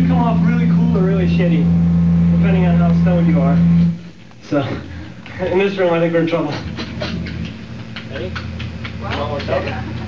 could come off really cool or really shitty, depending on how stoned you are. So, in this room, I think we're in trouble. Ready? One more time.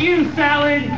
You, salad!